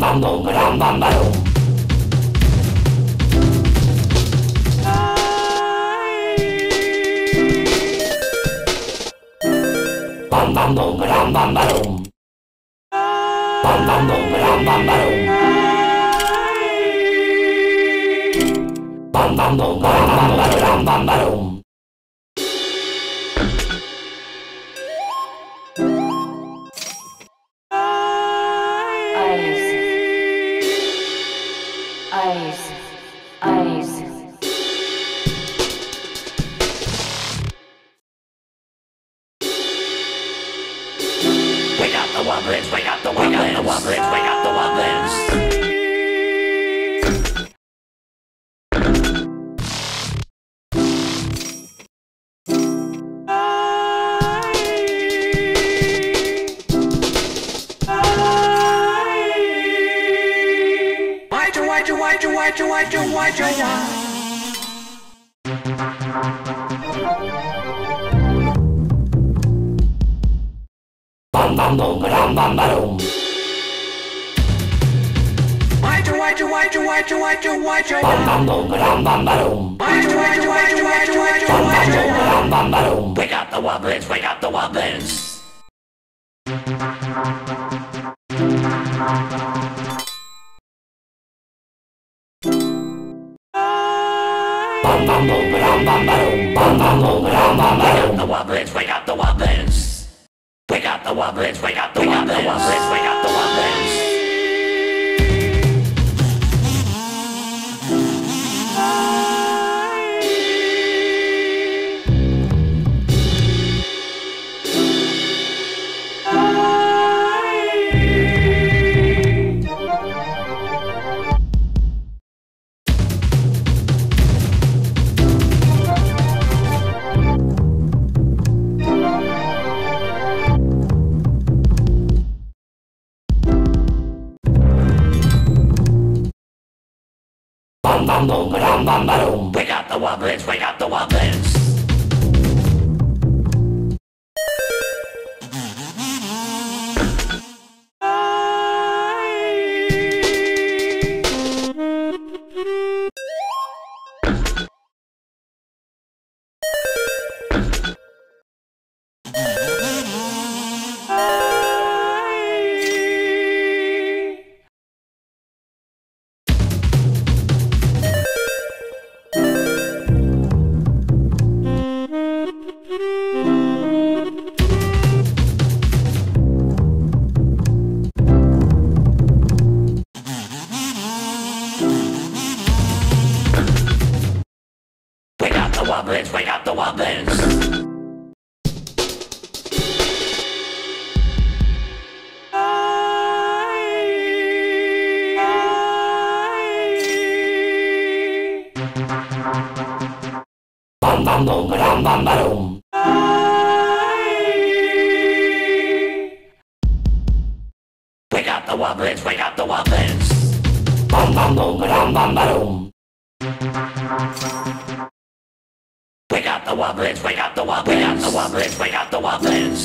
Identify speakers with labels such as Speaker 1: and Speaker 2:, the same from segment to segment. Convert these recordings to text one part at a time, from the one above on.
Speaker 1: Bam gran bambaro. Bam bam gran bam Bam bando, gran bam Bam bom, bam bam bom ram bam bam bom, bam bam bando, gran bam bam bambaro. Ice. Ice. We got the Wublins, we got the Wublins, the Wublins, we got the Wublins. You, why'd you, why'd you, why'd you? Bum bum boom, bum bum boom. Why'd you, why'd you, why'd you, why'd you, why'd you, why'd you, why? bum boom, bum bum boom. Why'd you, why'd you, why'd you, why'd you, why'd you, why'd you, boom, why? bum bum boom. We got the Wublins, we got the Wublins. The Wublins, we got the Wublins. We got the Wublins, we got the Wublins, the Wublins. Bum bum boom, bum bum boom. We got the Wublins, we got the Wublins. Wobblins, we got the Wublins. We got the Wublins, we got the Wublins. Bum bum bum bum. The Wublins, we got the Wublins, we got the Wublins, we got the Wublins.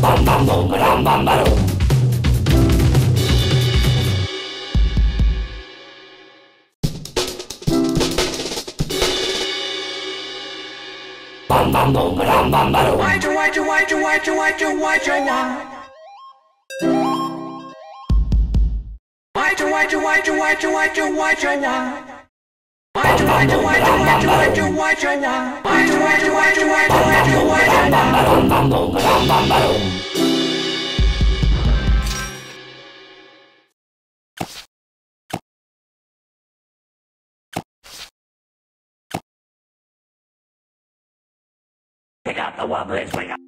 Speaker 1: Bum bum boom, bum bum boom. Bum bum boom, bum bum you, why? You, why? You, why'd you, why'd you, why'd you, why'd you, why? Why'd you, why'd you, why'd you, why'd you, why'd you, why'd you, why? We got the Wublins, we got